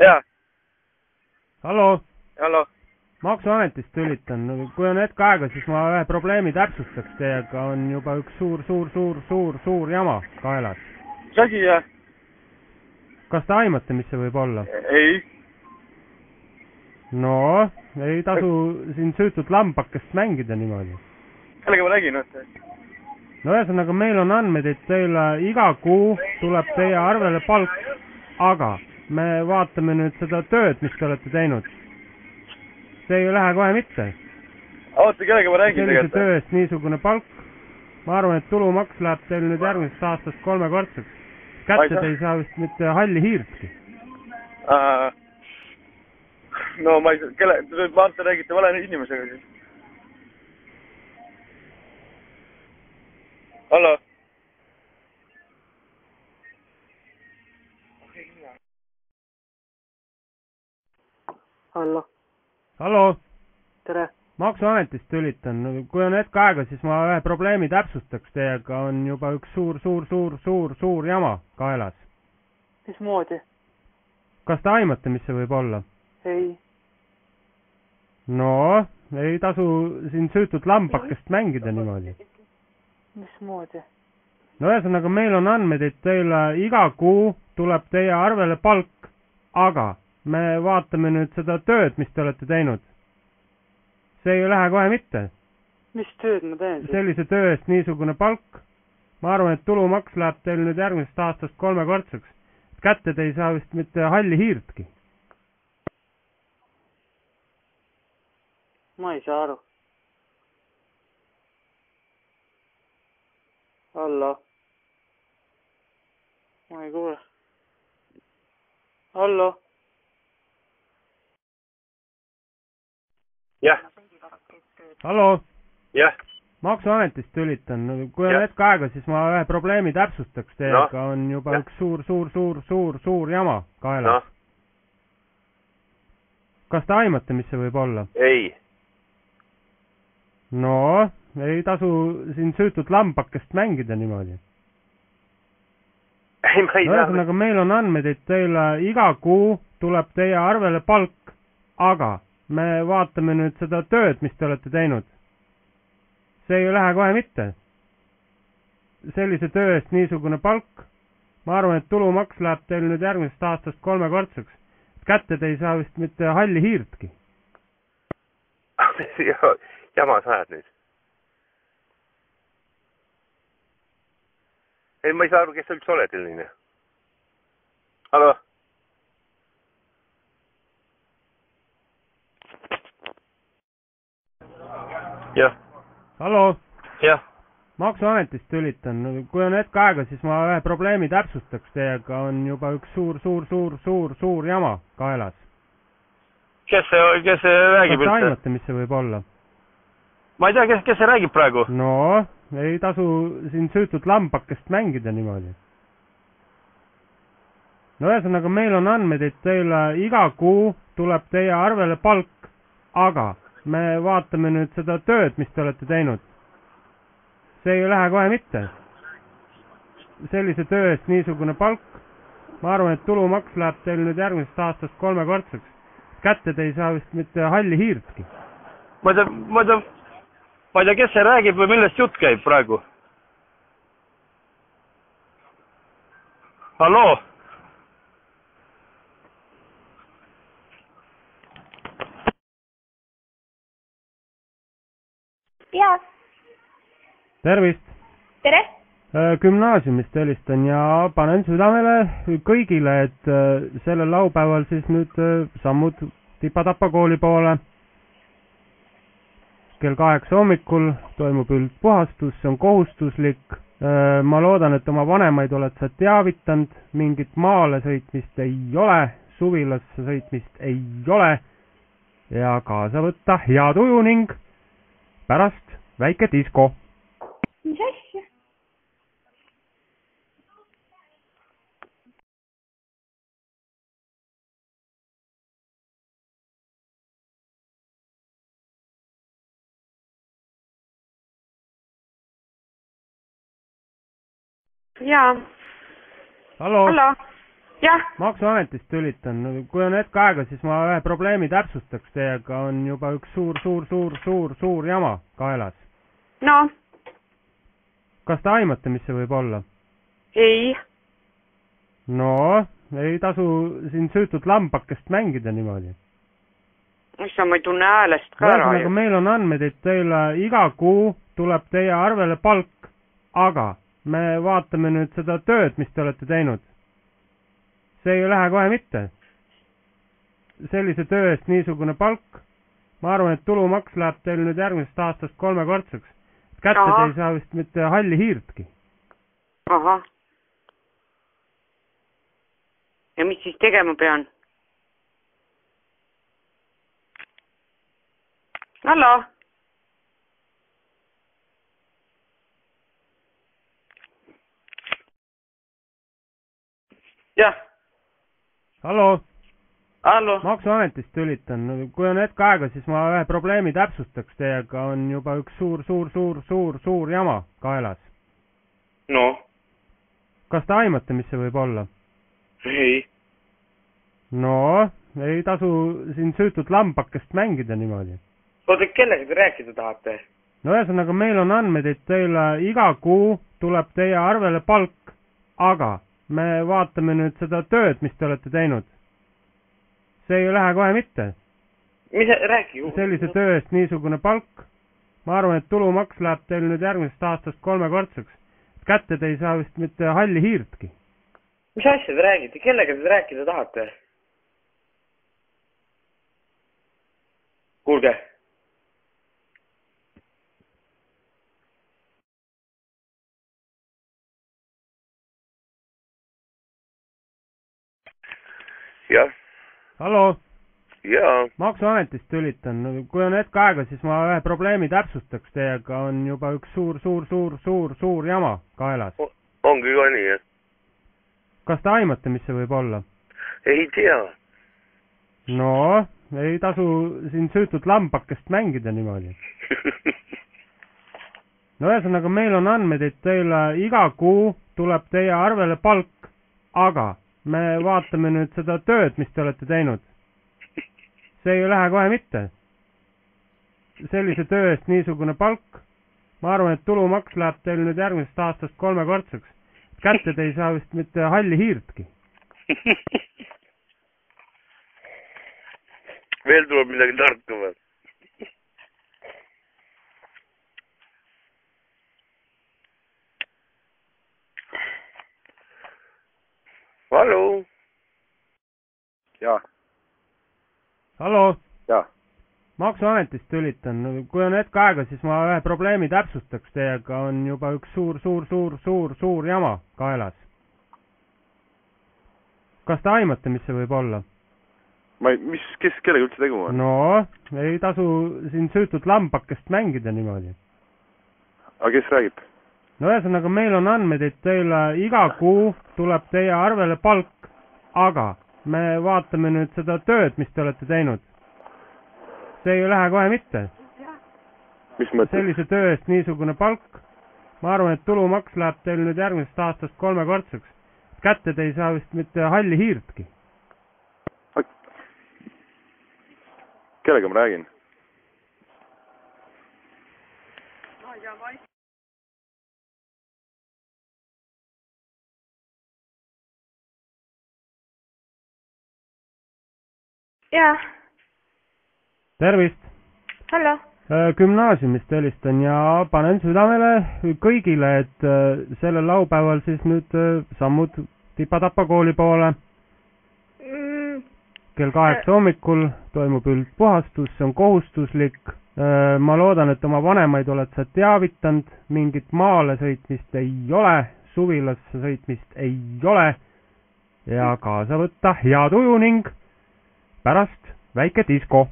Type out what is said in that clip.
jaa, hallo, hallo, maksuametist tülitan, kui on hetk aega, siis ma ühe probleemi täpsustaks teiega, on juba üks suur, suur, suur, suur, suur jama kaelas. mis asi ja? kas te aimate, mis see võib olla? ei, no ei tasu siin süütut lambakest mängida niimoodi. kellega ma räägin, oota. no ühesõnaga, meil on andmeid, et teile iga kuu tuleb teie arvele palk, aga me vaatame nüüd seda tööd, mis te olete teinud. see ei lähe kohe mitte. oota, kellega ma räägin tegelikult? töö eest niisugune palk, ma arvan, et tulumaks läheb teil nüüd järgmisest aastast kolmekordseks. kätte te ei saa vist mitte halli hiirtki. no ma ei saa, kelle, te räägite vale inimesega siis. hallo. hallo, hallo, tere, maksuametist tülitan, kui on hetk aega, siis ma ühe probleemi täpsustaks teiega, on juba üks suur, suur, suur, suur, suur jama kaelas. mismoodi? kas te aimate, mis see võib olla? ei, no ei tasu siin süütut lambakest mängida niimoodi. mismoodi? no ühesõnaga, meil on andmeid, et teile iga kuu tuleb teie arvele palk, aga me vaatame nüüd seda tööd, mis te olete teinud. see ei lähe kohe mitte. mis tööd ma teen siis? sellise töö eest niisugune palk, ma arvan, et tulumaks läheb teil nüüd järgmisest aastast kolmekordseks. kätte te ei saa vist mitte halli hiirtki. ma ei saa aru. hallo? ma ei kuule. hallo? jah, hallo, jah, maksuametist tülitan, kui on hetk aega, siis ma ühe probleemi täpsustaks teiega Noh. on juba Jah. üks suur, suur, suur, suur, suur jama kaelas noh, kas te aimate, mis see võib olla? ei, no ei tasu siin süütut lambakest mängida niimoodi. ei ma ei no saa. ühesõnaga, meil on andmeid, et teile iga kuu tuleb teie arvele palk, aga me vaatame nüüd seda tööd, mis te olete teinud. see ei lähe kohe mitte. sellise töö eest niisugune palk, ma arvan, et tulumaks läheb teil nüüd järgmisest aastast kolmekordseks. kätte te ei saa vist mitte halli hiirtki. jama sa ajad nüüd? ei, ma ei saa aru, kes sa üldse oled selline. hallo? jah, hallo, jah, maksuametist tülitan, kui on hetk aega, siis ma ühe probleemi täpsustaks teiega, on juba üks suur, suur, suur, suur, suur jama kaelas. kes see, kes see kas räägib te üldse? aimate, mis see võib olla? ma ei tea, kes, kes see räägib praegu? no ei tasu siin süütut lambakest mängida niimoodi. no ühesõnaga, meil on andmeid, et teile iga kuu tuleb teie arvele palk, aga me vaatame nüüd seda tööd, mis te olete teinud. see ei lähe kohe mitte. sellise töö eest niisugune palk, ma arvan, et tulumaks läheb teil nüüd järgmisest aastast kolmekordseks. kätte te ei saa vist mitte halli hiirtki. ma ei tea, ma ei tea, ma ei tea, kes see räägib või millest jutt käib praegu. halloo? jaa, tervist. Tere, Äh, gümnaasiumist helistan ja panen südamele kõigile, et äh, sellel laupäeval siis nüüd äh, sammud Tipa-Tapa kooli poole. kell kaheksa hommikul toimub üldpuhastus, see on kohustuslik. ma loodan, et oma vanemaid oled sa teavitanud, mingit maale sõitmist ei ole, suvilasse sõitmist ei ole. Ja kaasa võtta hea tuju ning pärast väike disko. Mis asja? jaa, hallo, hallo, maksuametist tülitan, kui on hetk aega, siis ma ühe probleemi täpsustaks teiega, on juba üks suur, suur, suur, suur, suur jama kaelas. no kas te aimate, mis see võib olla? ei, no ei tasu siin süütut lambakest mängida niimoodi. issand, ma ei tunne häälest ka ära ühesõnaga, meil on andmed, et teile iga kuu tuleb teie arvele palk, aga me vaatame nüüd seda tööd, mis te olete teinud. See ei lähe kohe mitte. sellise töö eest niisugune palk, ma arvan, et tulumaks läheb teil nüüd järgmisest aastast kolmekordseks. kätte te ei saa vist mitte halli hiirtki. ahah. ja mis siis tegema pean? hallo? jah, hallo, hallo, maksuametist tülitan, kui on hetk aega, siis ma ühe probleemi täpsustaks teiega, on juba üks suur, suur, suur, suur, suur jama kaelas. no kas te aimate, mis see võib olla? ei, no ei tasu siin süütut lambakest mängida niimoodi. oota, kellega te rääkida tahate? no ühesõnaga, meil on andmed, et teile iga kuu tuleb teie arvele palk, aga me vaatame nüüd seda tööd, mis te olete teinud. see ei lähe kohe mitte. mis, rääkige. sellise töö eest niisugune palk, ma arvan, et tulumaks läheb teil nüüd järgmisest aastast kolmekordseks. kätte te ei saa vist mitte halli hiirtki. mis asja te räägite, kellega te rääkida tahate? kuulge. jah, hallo, jaa, maksuametist tülitan, kui on hetk aega, siis ma ühe probleemi täpsustaks teiega, on juba üks suur, suur, suur, suur, suur jama kaelas. ongi ka nii, et kas te aimate, mis see võib olla? ei tea. no ei tasu siin süütut lambakest mängida niimoodi. no ühesõnaga, meil on andmed, et teile iga kuu tuleb teie arvele palk, aga me vaatame nüüd seda tööd, mis te olete teinud. see ei lähe kohe mitte. sellise töö eest niisugune palk, ma arvan, et tulumaks läheb teil nüüd järgmisest aastast kolmekordseks. kätte te ei saa vist mitte halli hiirtki. veel tuleb midagi tarka või? hallo, jaa, hallo jaa, maksuametist tülitan, kui on hetk aega, siis ma ühe probleemi täpsustaks teiega, on juba üks suur, suur, suur, suur, suur jama kaelas. kas te aimate, mis see võib olla? ma ei, mis, kes, kellega üldse tegu on? no ei tasu siin süütut lambakest mängida niimoodi. aga kes räägib? no ühesõnaga, meil on andmed, et teile iga kuu tuleb teie arvele palk, aga me vaatame nüüd seda tööd, mis te olete teinud. see ei lähe kohe mitte. sellise töö eest niisugune palk, ma arvan, et tulumaks läheb teil nüüd järgmisest aastast kolmekordseks. kätte te ei saa vist mitte halli hiirtki. kellega ma räägin? jaa, tervist, hallo, gümnaasiumist helistan ja panen südamele kõigile, et äh, sellel laupäeval siis nüüd äh, sammud Tipa-Tapa kooli poole. mm, kell kaheksa hommikul toimub üldpuhastus, see on kohustuslik. ma loodan, et oma vanemaid oled sa teavitanud, mingit maale sõitmist ei ole, suvilasse sõitmist ei ole. Ja kaasa võtta hea tuju ning pärast väike disko